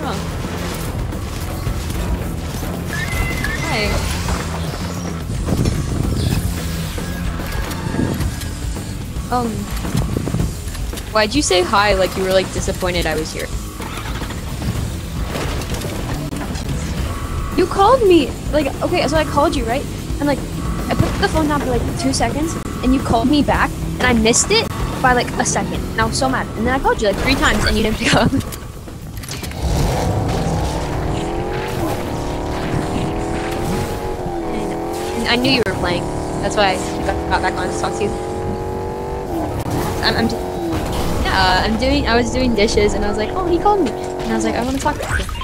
wrong? Hi. Um, why'd you say hi like you were like disappointed I was here? You called me like okay, so I called you right, and like I put the phone down for like two seconds, and you called me back, and I missed it by like a second, and I was so mad. And then I called you like three times, and you didn't pick up. I knew you were playing. That's why I got, back on to talk to you. I'm, I'm I'm doing. I was doing dishes, and I was like, oh, he called me, and I was like, I want to talk to you.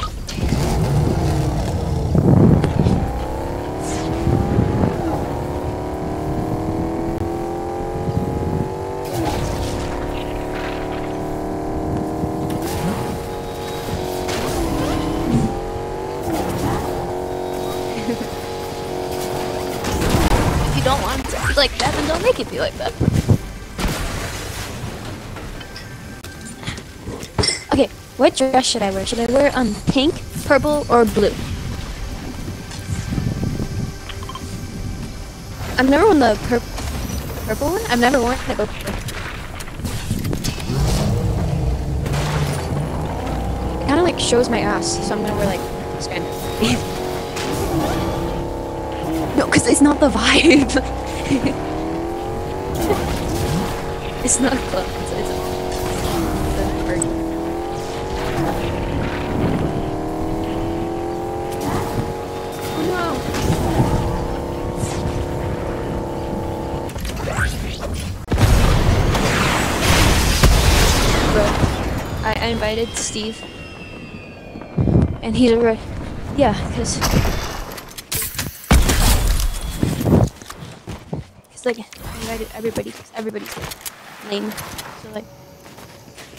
What dress should I wear? Should I wear um pink, purple, or blue? I've never worn the pur purple one. I've never worn it before. It kind of like shows my ass, so I'm gonna wear like this kind no, because it's not the vibe. it's not clothes. I, invited Steve. And he's already. Yeah, because. Because, like, I invited everybody. Because everybody's lame. So, like.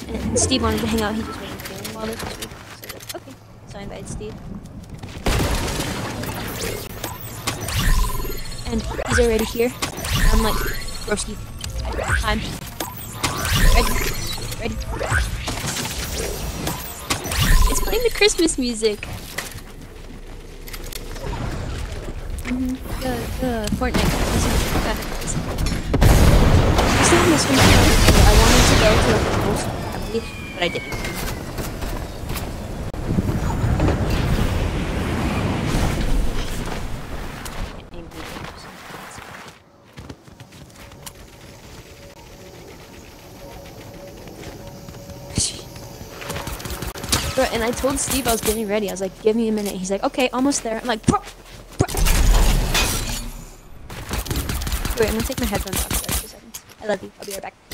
And Steve wanted to hang out. He just wasn't feeling well this. So, like, okay. So I invited Steve. And he's already here. I'm like, broski. Time. Ready. Ready. Playing the Christmas music. Mm-hmm. The, the Fortnite. This is This is this. I wanted to go to like the most but I didn't. Bro, and I told Steve I was getting ready. I was like, give me a minute. He's like, okay, almost there. I'm like, bro, bro. Wait, I'm gonna take my headphones off for a seconds. I love you. I'll be right back.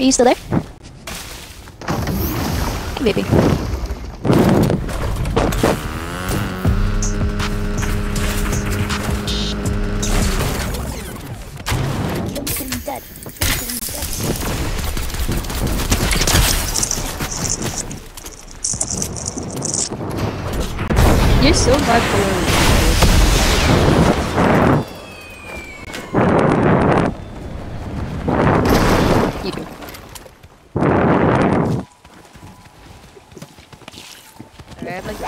Are you still there? Baby. You're so bipolar. You do. I have like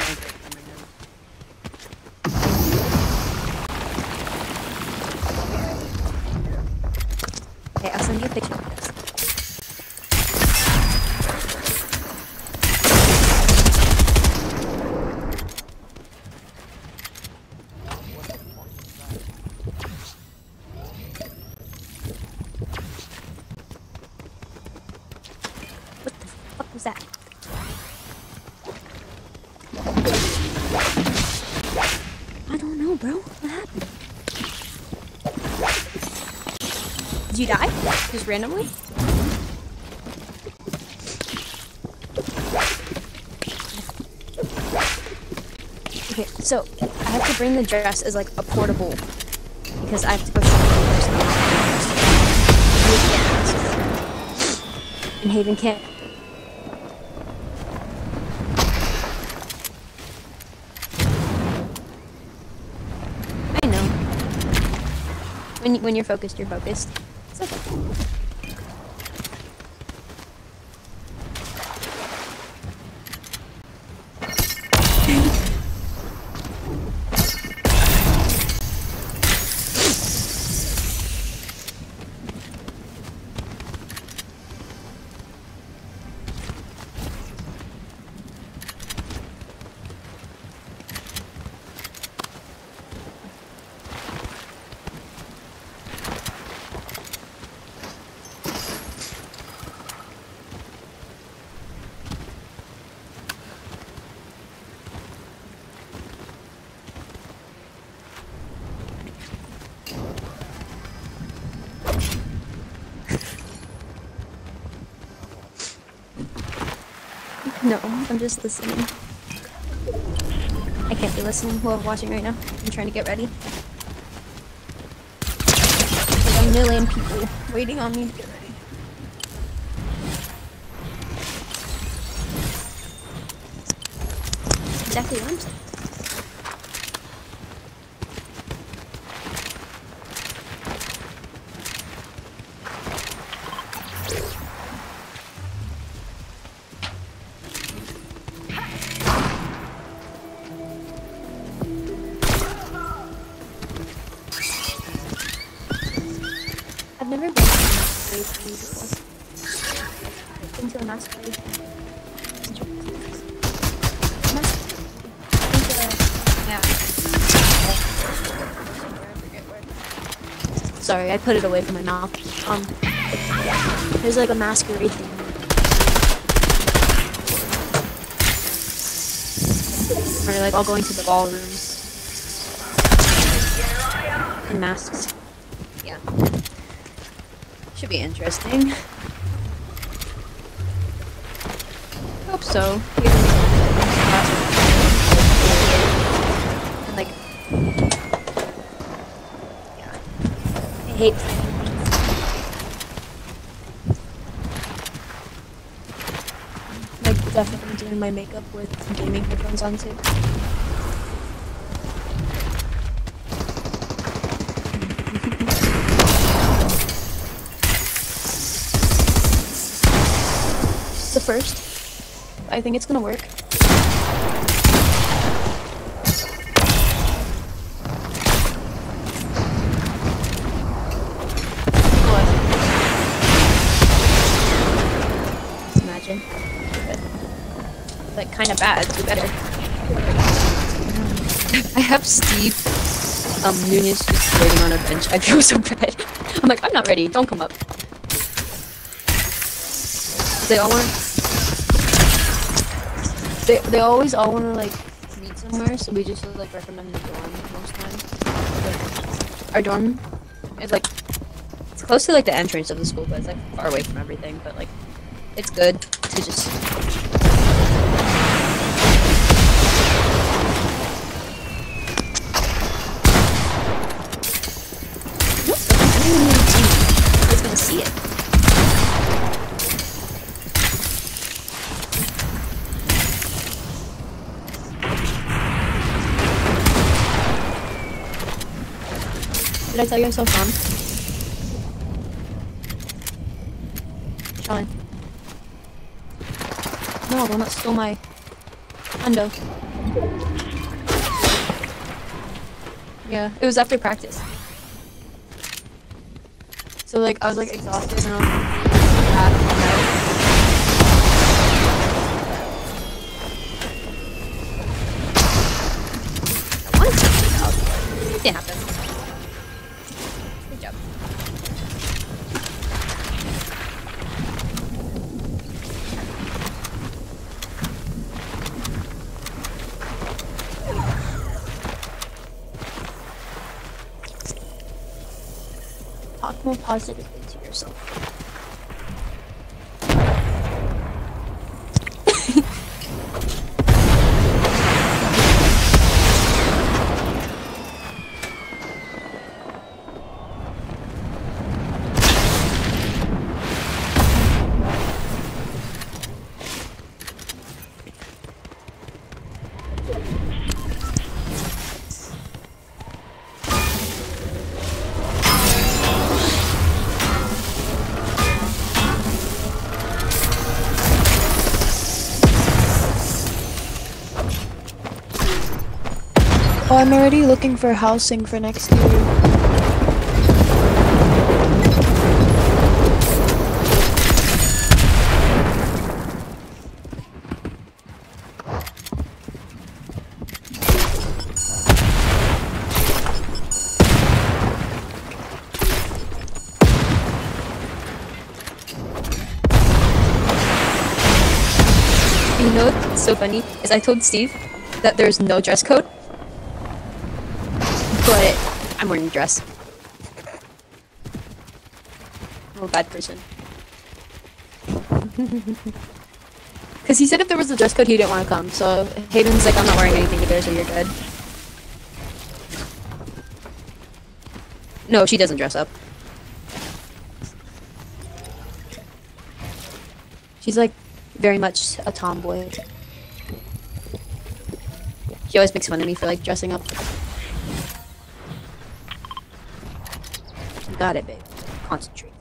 Okay, I'll send you a picture of this. know, bro. What happened? Did you die? Just randomly? Okay, so I have to bring the dress as like a portable because I have to go shopping first. And Haven can't. I know. When you're focused, you're focused. It's okay. No, I'm just listening. I can't be listening while I'm watching right now. I'm trying to get ready. There's a million people waiting on me to get ready. Exactly what I'm saying. Sorry, I put it away from my mouth. Um, there's like a masquerade thing. Or like all going to the ballrooms. In masks. Yeah. Should be interesting. Hope so. And like, yeah. I hate like definitely doing my makeup with gaming headphones on too. The first. I think it's gonna work. Kind of bad. Do better. I have Steve um, Nunez just waiting on a bench. I feel so bad. I'm like, I'm not ready. Don't come up. They all want. They they always all want to like meet somewhere, so we just like recommend the dorm most times. Our dorm is like it's close to like the entrance of the school, but it's like far away from everything. But like it's good to just. I don't even need to. I'm just gonna Did I tell you I'm so calm? Sean. No, don't steal my hundo. Yeah, it was after practice. So like I was like exhausted and I was out. It didn't positively to yourself. I'm already looking for housing for next year. You know what's so funny is I told Steve that there's no dress code, but I'm wearing a dress. I'm a bad person. Because he said if there was a dress code, he didn't want to come. So Hayden's like, I'm not wearing anything either, so you're good. No, she doesn't dress up. She's like very much a tomboy. She always makes fun of me for like dressing up. Got it, babe. Concentrate.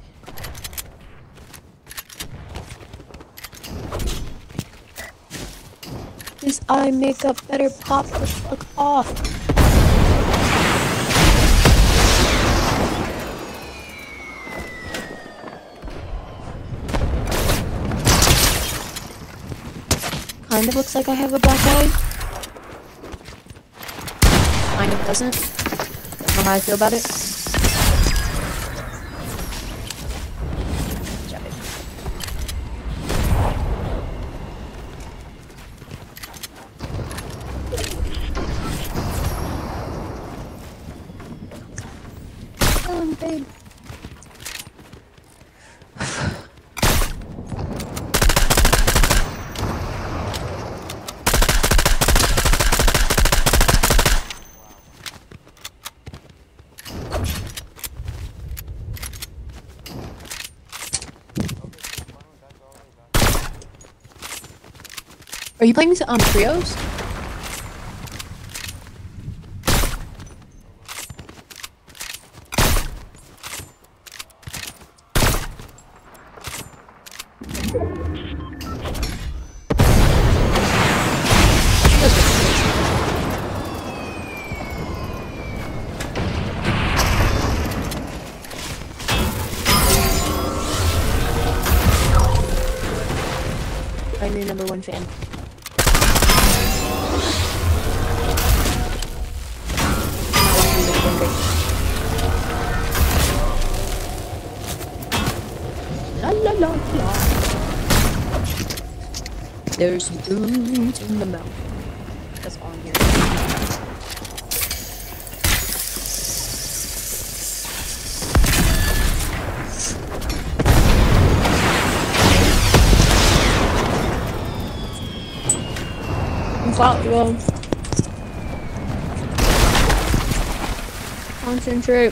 This eye makeup better pop the fuck off. Kind of looks like I have a black eye. Kind of doesn't. Don't know how I feel about it. Um, babe. Are you playing um? Trios I'm your number one fan. La la la la. There's dudes in the mountain. Wow, well. Concentrate.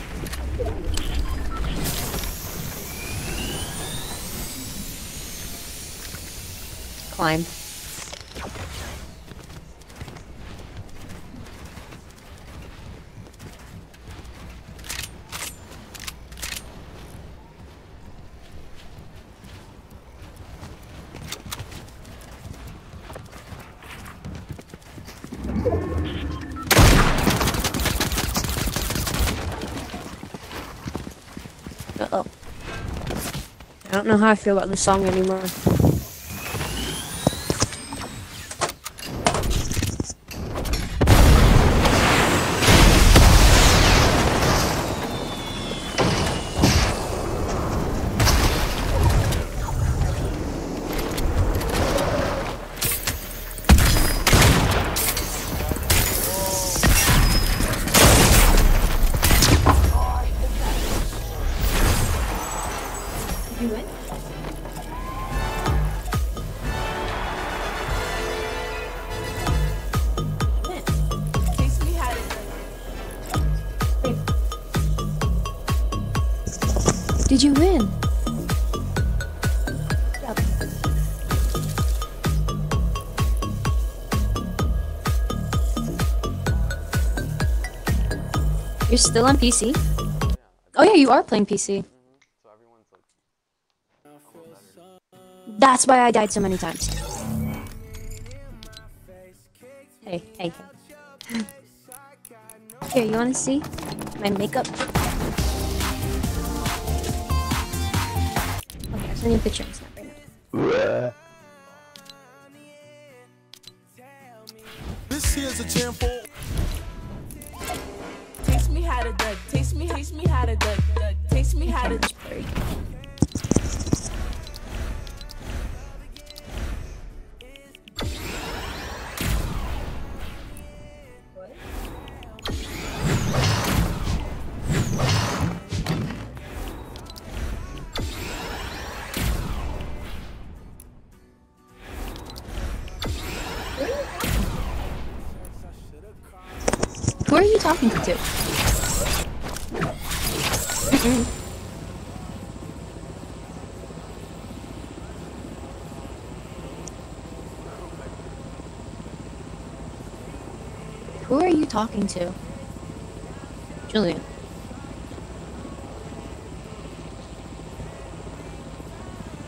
Climb. Know how I feel about this song anymore. Still on PC? Oh yeah, you are playing PC. That's why I died so many times. Hey, hey. Here, you wanna see my makeup? Okay, I'll send you a picture on Snap right now. This here's a jam Taste me how to duck. Taste me, taste me how to duck. duck. Taste me how to. Talking to? Who are you talking to? Julian.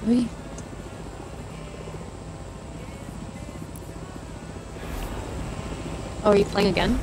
You? Oh, are you playing again?